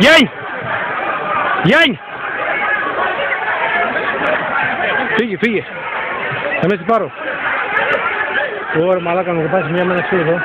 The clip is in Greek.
Γιάννη! Γιάννη! Φύγε, φύγε. Θα με πάρω. Ωραία, μαλάκα μου, θα πας μια ξύλο εδώ.